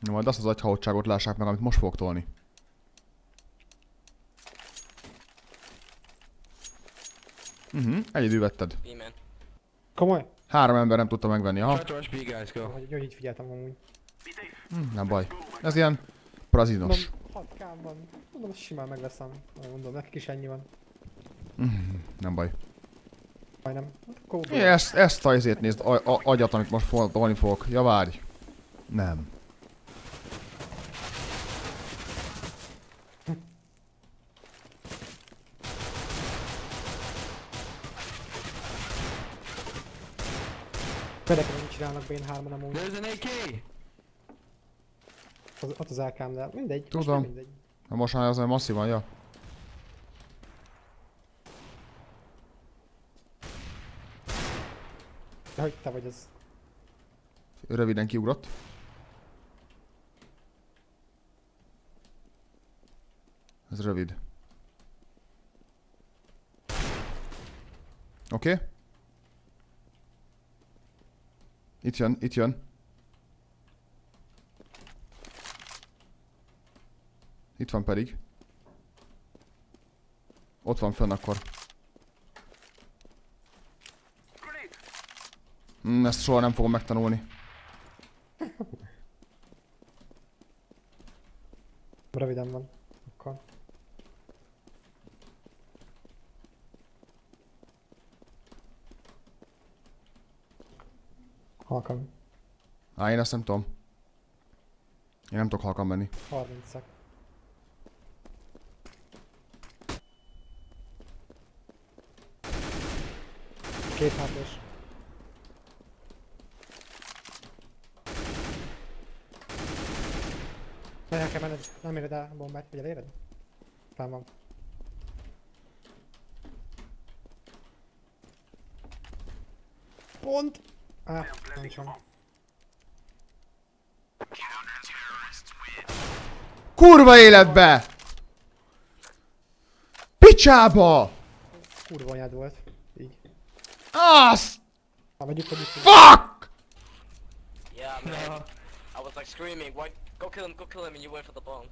Na, majd azt az agyhautságot lássák meg, amit most fogok tolni. Mhm, uh-huh, egyedül vetted. B-man. Komoly? Három ember nem tudta megvenni, aha. Guys, go. Hogy, hogy így figyeltem amúgy. Hm, nem baj. Ez ilyen brazinos. Mondom, 6 k van. Mondom, simán megveszem. Mondom, nekik is ennyi van. Mhm, nem baj. Majdnem. Hát É, ezt, ezt a izét nézd, a, a, agyat, amit most tolni fogok. Ja, várj. Nem. Pedekre nem csinálnak Bane 3 amúgy. There's an AK! Az, ott az LKM, de mindegy. Tudom. Mindegy. Na most már az olyan masszívan, ja. De hogy te vagy az. Röviden kiugrott. Ez rövid. Oké. Okay. Itt jön, itt jön. Itt van pedig. Ott van fönn akkor. Mm, ezt soha nem fogom megtanulni. Röviden van. Akkor. Halkan. Á, én ezt nem tudom. Én nem tudok halkan menni. 30 szek. Két hátrás. Nagyon kell menned, nem éred el a bombát, vagy eléred? Fenn van. Pont! Ah, nem van. Kurva életbe! Picsába! Kurva anyád volt. Így. Azt! Ha megyünk, hogy itt Fuck! Yeah, man. I was like screaming, what? Go kill him, go kill him, and you went for the bomb.